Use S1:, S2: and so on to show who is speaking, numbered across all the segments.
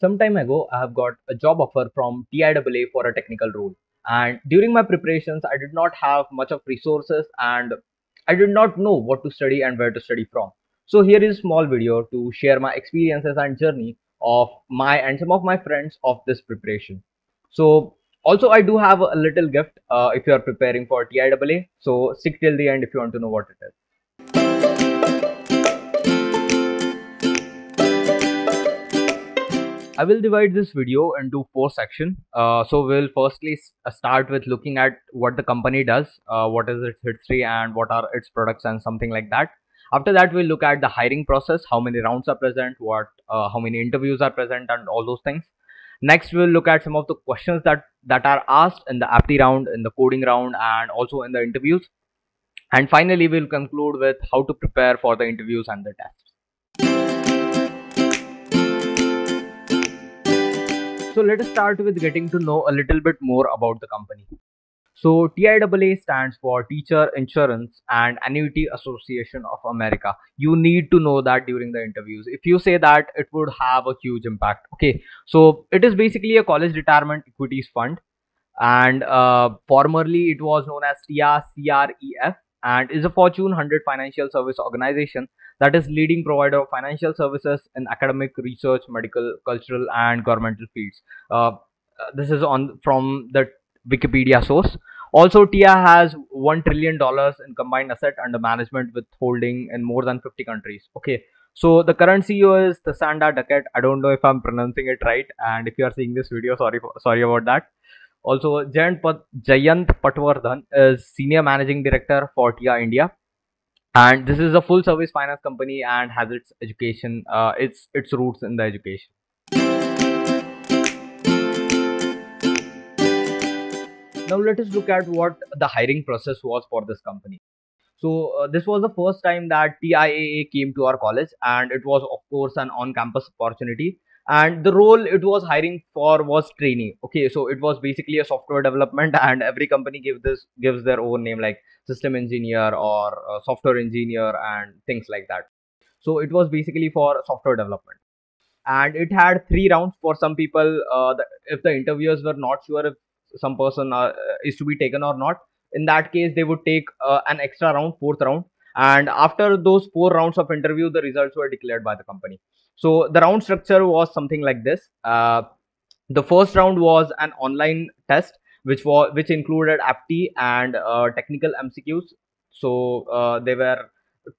S1: Some time ago, I have got a job offer from TIAA for a technical role. And during my preparations, I did not have much of resources and I did not know what to study and where to study from. So here is a small video to share my experiences and journey of my and some of my friends of this preparation. So also I do have a little gift uh, if you are preparing for TIAA. So stick till the end if you want to know what it is. I will divide this video into four sections. Uh, so we'll firstly uh, start with looking at what the company does, uh, what is its history and what are its products and something like that. After that, we'll look at the hiring process, how many rounds are present, what, uh, how many interviews are present and all those things. Next, we'll look at some of the questions that, that are asked in the apti round, in the coding round and also in the interviews. And finally, we'll conclude with how to prepare for the interviews and the tests. So let us start with getting to know a little bit more about the company. So TIAA stands for Teacher Insurance and Annuity Association of America. You need to know that during the interviews. If you say that, it would have a huge impact. Okay, so it is basically a college retirement equities fund, and uh, formerly it was known as TIAA CREF and is a Fortune 100 financial service organization that is leading provider of financial services in academic, research, medical, cultural, and governmental fields. Uh, this is on from the Wikipedia source. Also, TIAA has one trillion dollars in combined asset under management with holding in more than 50 countries. Okay, so the current CEO is Thasunda Duckett. I don't know if I'm pronouncing it right, and if you are seeing this video, sorry for, sorry about that. Also, Jayant Patwardhan is Senior Managing Director for TIAA India. And this is a full service finance company and has its education, uh, its its roots in the education. Now let us look at what the hiring process was for this company. So uh, this was the first time that TIAA came to our college, and it was of course an on-campus opportunity and the role it was hiring for was trainee. Okay so it was basically a software development and every company gives this gives their own name like system engineer or software engineer and things like that. So it was basically for software development. And it had three rounds for some people uh, the, if the interviewers were not sure if some person uh, is to be taken or not. In that case they would take uh, an extra round fourth round. And after those four rounds of interview the results were declared by the company so the round structure was something like this. Uh, the first round was an online test which was which included apti and uh, technical mcqs so uh, there were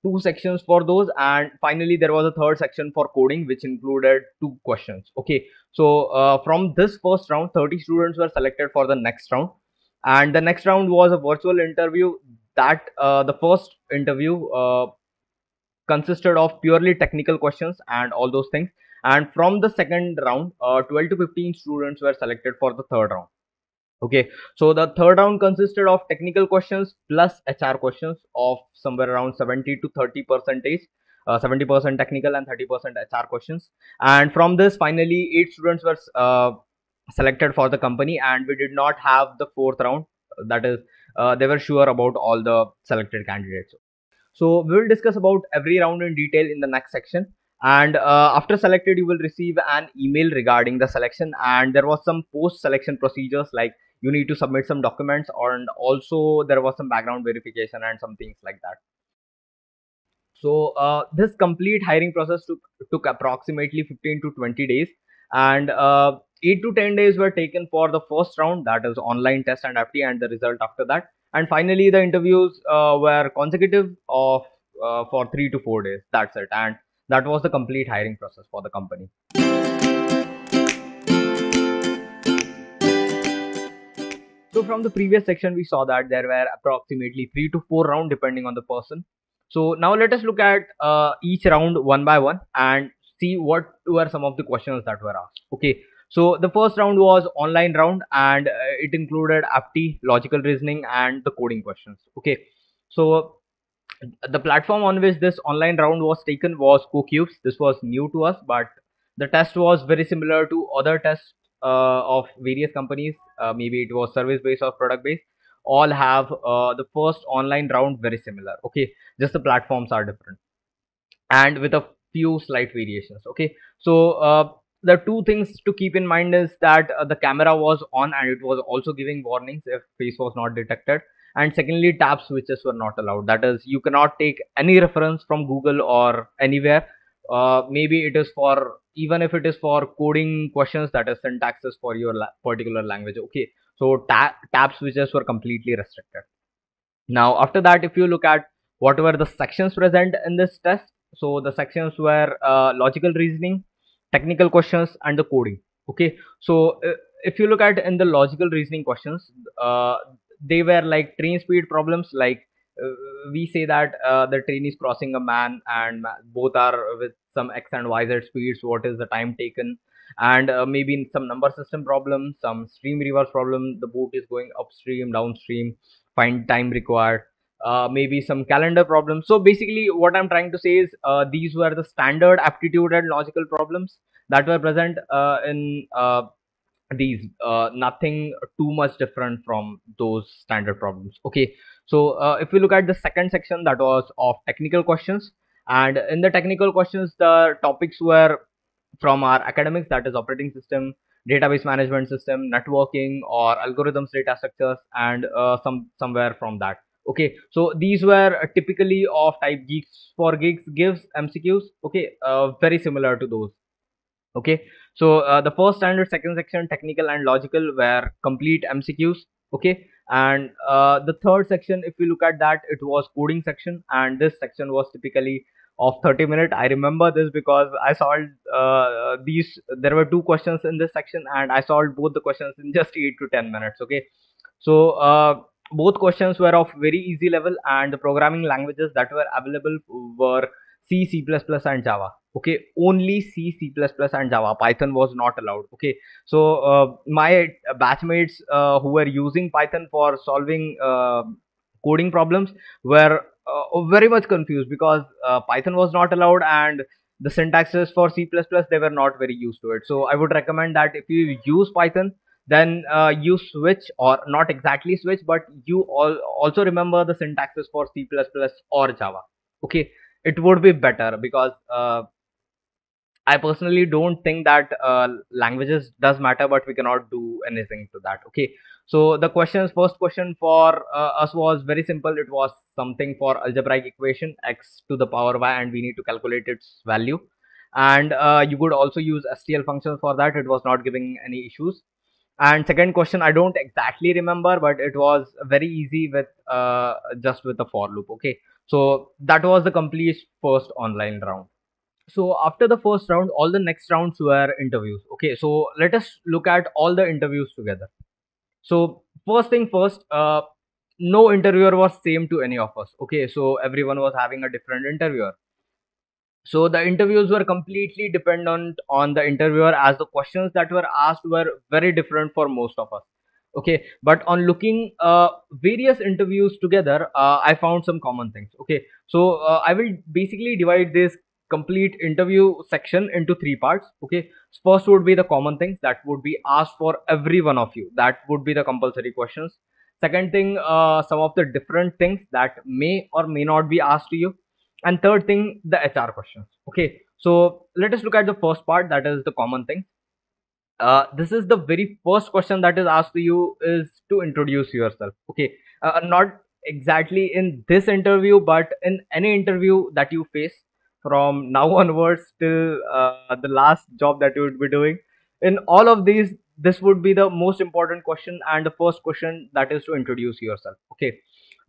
S1: two sections for those and finally there was a third section for coding which included two questions. Okay. So uh, from this first round 30 students were selected for the next round. And the next round was a virtual interview that uh, the first interview uh, consisted of purely technical questions and all those things. And from the second round uh, 12 to 15 students were selected for the third round. Okay so the third round consisted of technical questions plus hr questions of somewhere around 70 to 30 percentage 70 percent technical and 30 percent hr questions. And from this finally eight students were uh, selected for the company and we did not have the fourth round. That is uh, they were sure about all the selected candidates so we will discuss about every round in detail in the next section. And uh, after selected you will receive an email regarding the selection. And there was some post selection procedures like you need to submit some documents and also there was some background verification and some things like that. So uh, this complete hiring process took, took approximately 15 to 20 days. And uh, 8 to 10 days were taken for the first round that is online test and apti and the result after that and finally the interviews uh, were consecutive of uh, for 3 to 4 days. That's it. And that was the complete hiring process for the company. So from the previous section we saw that there were approximately 3 to 4 round depending on the person. So now let us look at uh, each round one by one and see what were some of the questions that were asked. Okay so the first round was online round and uh, it included apti, logical reasoning and the coding questions. Okay. So the platform on which this online round was taken was CoCubes. This was new to us, but the test was very similar to other tests uh, of various companies. Uh, maybe it was service based or product based. All have uh, the first online round very similar. Okay, just the platforms are different, and with a few slight variations. Okay, so uh, the two things to keep in mind is that uh, the camera was on and it was also giving warnings if face was not detected. And secondly tab switches were not allowed. That is you cannot take any reference from google or anywhere. Uh, maybe it is for even if it is for coding questions that is syntaxes for your la particular language. Okay. So ta tab switches were completely restricted. Now after that if you look at what were the sections present in this test so the sections were uh, logical reasoning technical questions and the coding okay? So uh, if you look at in the logical reasoning questions uh, they were like train speed problems like uh, we say that uh, the train is crossing a man and both are with some x and y z speeds what is the time taken? And uh, maybe in some number system problem some stream reverse problem the boat is going upstream downstream find time required uh, maybe some calendar problems. So basically what i'm trying to say is uh, these were the standard aptitude and logical problems that were present uh, in these nothing too much different from those standard problems. Okay. So if we look at the second section that was of technical questions. And in the technical questions the topics were from our academics that is operating system database management system networking or algorithms data structures and uh, some somewhere from that okay so these were typically of type geeks for geeks gives mcqs okay uh, very similar to those. Okay so uh, the first standard second section technical and logical were complete mcqs okay and uh, the third section if we look at that it was coding section and this section was typically of 30 minute. I remember this because i solved uh, these there were two questions in this section and i solved both the questions in just 8 to 10 minutes okay. So uh, both questions were of very easy level and the programming languages that were available were c c++ and java. Okay? Only c c++ and java. Python was not allowed. Okay? So uh, my batchmates uh, who were using python for solving uh, coding problems were uh, very much confused because uh, python was not allowed and the syntaxes for c++ they were not very used to it. So i would recommend that if you use python then uh, you switch or not exactly switch but you all also remember the syntaxes for c++ or java. Okay? It would be better because uh, i personally don't think that uh, languages does matter but we cannot do anything to that. Okay? So the questions first question for uh, us was very simple. It was something for algebraic equation x to the power y and we need to calculate its value. And uh, you could also use stl functions for that. It was not giving any issues and second question i don't exactly remember but it was very easy with uh, just with the for loop okay? So that was the complete first online round. So after the first round all the next rounds were interviews okay? So let us look at all the interviews together. So first thing first uh, no interviewer was same to any of us okay? So everyone was having a different interviewer so the interviews were completely dependent on the interviewer as the questions that were asked were very different for most of us. Okay? But on looking uh, various interviews together uh, i found some common things. Okay? So uh, i will basically divide this complete interview section into three parts. Okay? First would be the common things that would be asked for every one of you. That would be the compulsory questions. Second thing uh, some of the different things that may or may not be asked to you and third thing the hr questions. Okay so let us look at the first part that is the common thing. Uh, this is the very first question that is asked to you is to introduce yourself. Okay uh, not exactly in this interview but in any interview that you face from now onwards till uh, the last job that you would be doing. In all of these this would be the most important question and the first question that is to introduce yourself. Okay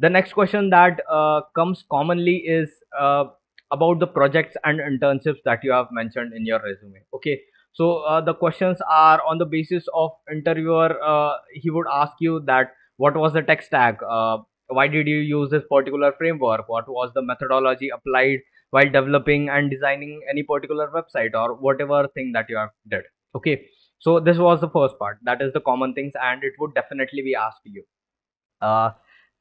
S1: the next question that uh, comes commonly is uh, about the projects and internships that you have mentioned in your resume. Okay. So uh, the questions are on the basis of interviewer uh, he would ask you that what was the tech stack? Uh, why did you use this particular framework? What was the methodology applied while developing and designing any particular website or whatever thing that you have did? Okay. So this was the first part. That is the common things and it would definitely be asked to you. Uh,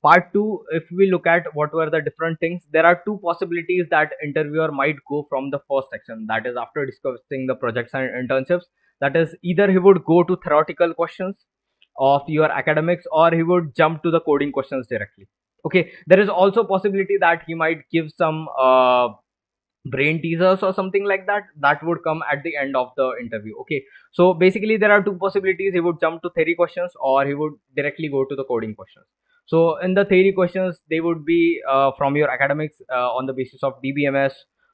S1: part two if we look at what were the different things there are two possibilities that interviewer might go from the first section. That is after discussing the projects and internships. That is either he would go to theoretical questions of your academics or he would jump to the coding questions directly. Okay there is also possibility that he might give some uh, brain teasers or something like that. That would come at the end of the interview. Okay so basically there are two possibilities. He would jump to theory questions or he would directly go to the coding questions so in the theory questions they would be uh, from your academics uh, on the basis of dbms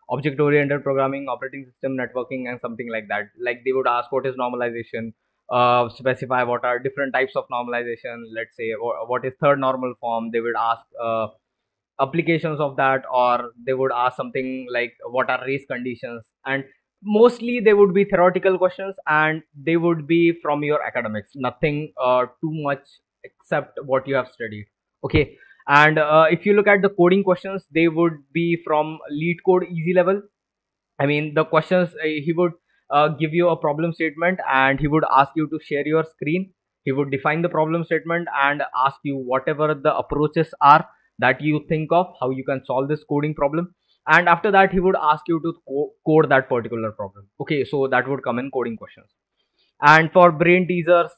S1: object oriented programming operating system networking and something like that. Like they would ask what is normalization? Uh, specify what are different types of normalization let's say or what is third normal form? They would ask uh, applications of that or they would ask something like what are race conditions? And mostly they would be theoretical questions and they would be from your academics. Nothing uh, too much except what you have studied. Okay? And uh, if you look at the coding questions they would be from LeetCode easy level. I mean the questions uh, he would uh, give you a problem statement and he would ask you to share your screen. He would define the problem statement and ask you whatever the approaches are that you think of how you can solve this coding problem. And after that he would ask you to co code that particular problem. Okay? So that would come in coding questions. And for brain teasers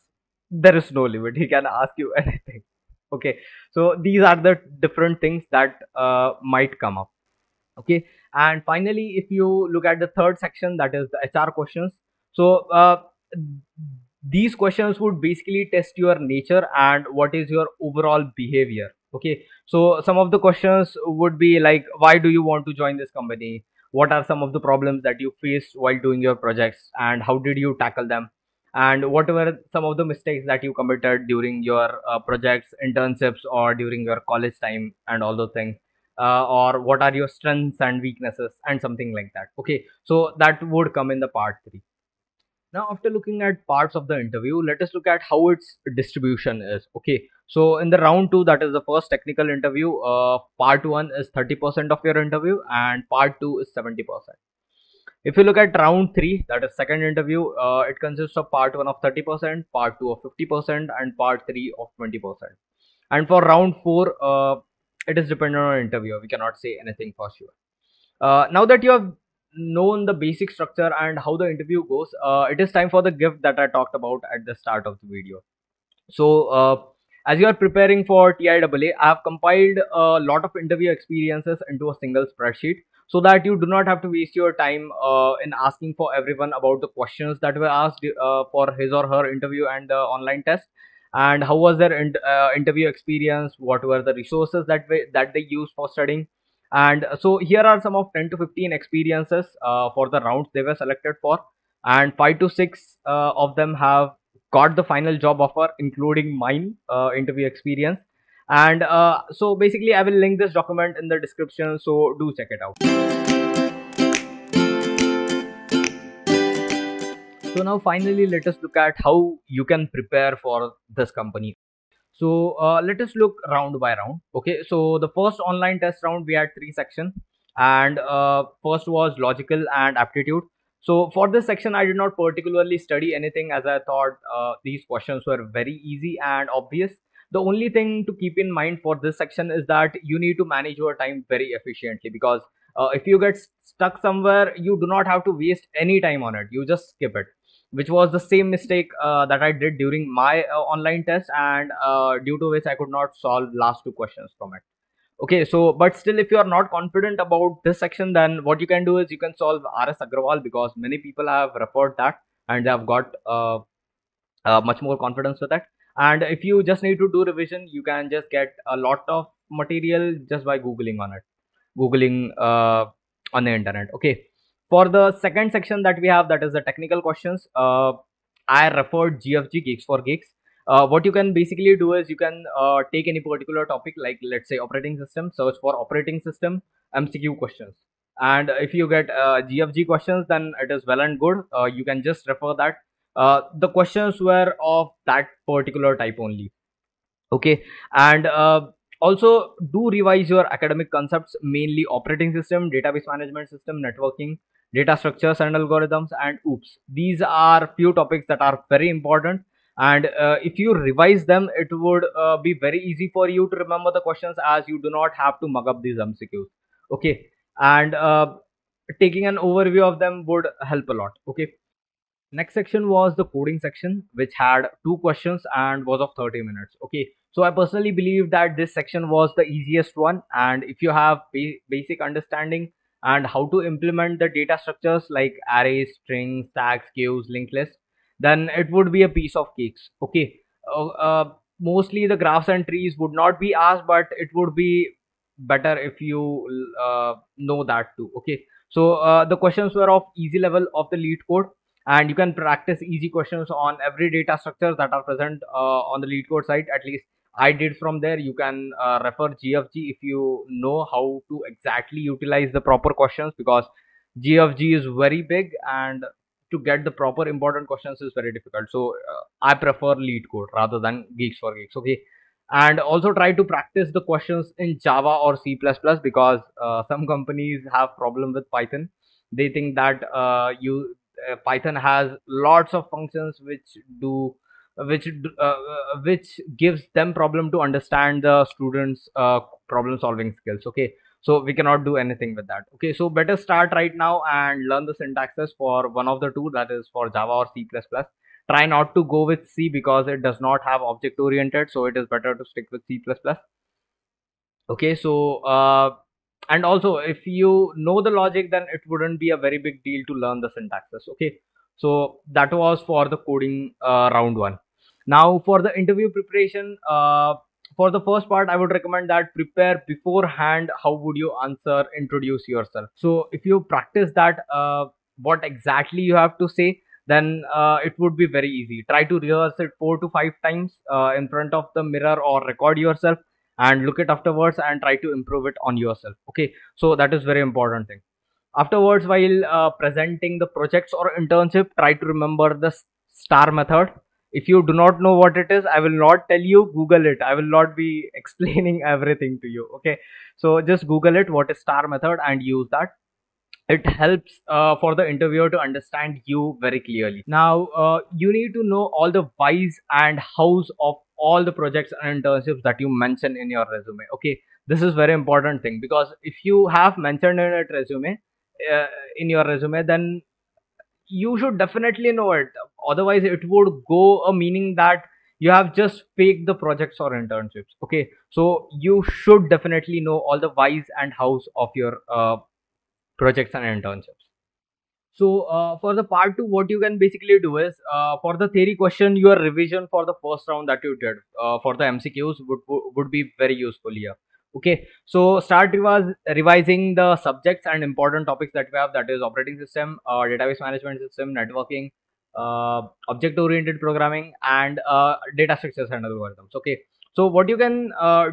S1: there is no limit. He can ask you anything. Okay. So these are the different things that uh, might come up. Okay. And finally if you look at the third section that is the hr questions. So uh, these questions would basically test your nature and what is your overall behavior. Okay. So some of the questions would be like why do you want to join this company? What are some of the problems that you faced while doing your projects? And how did you tackle them and what were some of the mistakes that you committed during your uh, projects internships or during your college time and all those things uh, or what are your strengths and weaknesses and something like that. Okay so that would come in the part 3 now after looking at parts of the interview let us look at how its distribution is. Okay so in the round two, that is the first technical interview, uh, part one is 30% of your interview and part two is 70%. If you look at round three, that is second interview, uh, it consists of part one of 30%, part two of 50% and part three of 20%. And for round four, uh, it is dependent on interviewer. We cannot say anything for sure. Uh, now that you have known the basic structure and how the interview goes, uh, it is time for the gift that I talked about at the start of the video. So uh, as you are preparing for TIAA, I have compiled a lot of interview experiences into a single spreadsheet so that you do not have to waste your time uh, in asking for everyone about the questions that were asked uh, for his or her interview and the online test. And how was their in, uh, interview experience? What were the resources that that they used for studying? And so here are some of 10 to 15 experiences uh, for the rounds they were selected for. And 5 to 6 uh, of them have got the final job offer including mine uh, interview experience and uh, so basically i will link this document in the description so do check it out. So now finally let us look at how you can prepare for this company. So uh, let us look round by round okay? So the first online test round we had three sections and uh, first was logical and aptitude. So for this section, I did not particularly study anything as I thought uh, these questions were very easy and obvious. The only thing to keep in mind for this section is that you need to manage your time very efficiently because uh, if you get stuck somewhere, you do not have to waste any time on it. You just skip it, which was the same mistake uh, that I did during my uh, online test and uh, due to which I could not solve last two questions from it okay so but still if you are not confident about this section then what you can do is you can solve rs aggarwal because many people have referred that and they have got uh, uh, much more confidence with that and if you just need to do revision you can just get a lot of material just by googling on it. Googling uh, on the internet okay? For the second section that we have that is the technical questions uh, i referred gfg geeks for geeks. Uh, what you can basically do is you can uh, take any particular topic like let's say operating system search for operating system mcq questions. And if you get uh, gfg questions then it is well and good. Uh, you can just refer that uh, the questions were of that particular type only. Okay? And uh, also do revise your academic concepts mainly operating system database management system networking data structures and algorithms and oops. These are few topics that are very important and uh, if you revise them it would uh, be very easy for you to remember the questions as you do not have to mug up these mcqs okay? And uh, taking an overview of them would help a lot. Okay next section was the coding section which had two questions and was of 30 minutes. Okay. So i personally believe that this section was the easiest one. And if you have ba basic understanding and how to implement the data structures like arrays strings stacks queues linked lists then it would be a piece of cakes. Okay. Uh, uh, mostly the graphs and trees would not be asked but it would be better if you uh, know that too. Okay. So uh, the questions were of easy level of the LeetCode and you can practice easy questions on every data structures that are present uh, on the LeetCode site at least i did from there. You can uh, refer gfg if you know how to exactly utilize the proper questions because gfg is very big and to get the proper important questions is very difficult. So uh, i prefer LeetCode rather than geeks for geeks. Okay. And also try to practice the questions in java or c++ because uh, some companies have problem with python. They think that uh, you python has lots of functions which do which uh, uh, which gives them problem to understand the students uh, problem solving skills okay? So we cannot do anything with that okay? So better start right now and learn the syntaxes for one of the two that is for java or c++ try not to go with c because it does not have object oriented so it is better to stick with c++ okay so uh, and also if you know the logic then it wouldn't be a very big deal to learn the syntaxes okay? So that was for the coding uh, round one. Now for the interview preparation uh, for the first part i would recommend that prepare beforehand how would you answer introduce yourself. So if you practice that uh, what exactly you have to say then uh, it would be very easy. Try to rehearse it four to five times uh, in front of the mirror or record yourself and look it afterwards and try to improve it on yourself okay? So that is very important thing. Afterwards while uh, presenting the projects or internship try to remember the star method. If you do not know what it is i will not tell you google it. I will not be explaining everything to you okay? So just google it what is star method and use that it helps uh, for the interviewer to understand you very clearly. Now uh, you need to know all the whys and hows of all the projects and internships that you mention in your resume okay? This is very important thing because if you have mentioned in a resume uh, in your resume then you should definitely know it. Otherwise it would go a meaning that you have just faked the projects or internships okay? So you should definitely know all the whys and hows of your uh, projects and internships so uh, for the part two, what you can basically do is uh, for the theory question, your revision for the first round that you did uh, for the MCQs would would be very useful here. Okay, so start revising the subjects and important topics that we have that is operating system, uh, database management system, networking, uh, object oriented programming, and uh, data structures and algorithms. Okay, so what you can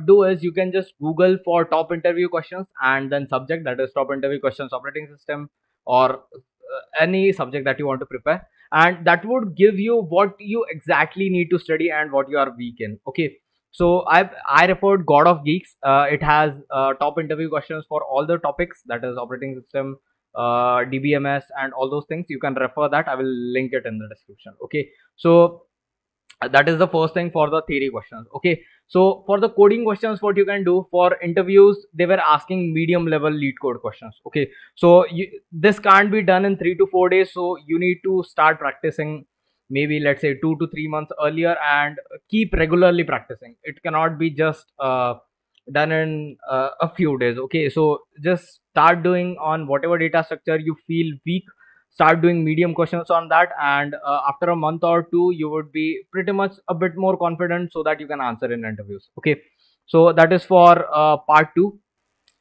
S1: do is you can just Google for top interview questions and then subject that is top interview questions operating system or uh, any subject that you want to prepare. And that would give you what you exactly need to study and what you are weak in. Okay. So i i referred Code of Geeks. Uh, it has uh, top interview questions for all the topics that is operating system uh, dbms and all those things. You can refer that. I will link it in the description. Okay. So that is the first thing for the theory questions. Okay so for the coding questions what you can do for interviews they were asking medium level LeetCode questions. Okay so you, this can't be done in 3 to 4 days so you need to start practicing maybe let's say 2 to 3 months earlier and keep regularly practicing. It cannot be just uh, done in uh, a few days. Okay so just start doing on whatever data structure you feel weak start doing medium questions on that and uh, after a month or two you would be pretty much a bit more confident so that you can answer in interviews okay? So that is for uh, part 2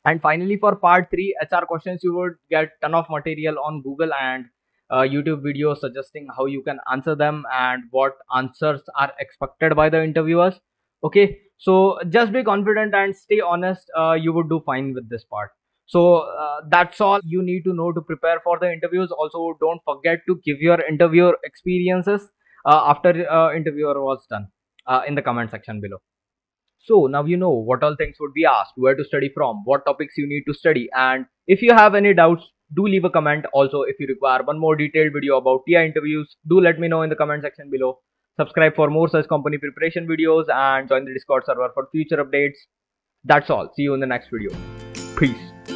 S1: and finally for part 3 hr questions you would get ton of material on google and uh, youtube videos suggesting how you can answer them and what answers are expected by the interviewers okay? So just be confident and stay honest uh, you would do fine with this part so uh, that's all you need to know to prepare for the interviews. Also don't forget to give your interviewer experiences uh, after uh, interviewer was done uh, in the comment section below. So now you know what all things would be asked where to study from what topics you need to study and if you have any doubts do leave a comment. Also if you require one more detailed video about TI interviews do let me know in the comment section below. Subscribe for more such company preparation videos and join the discord server for future updates. That's all. See you in the next video. Peace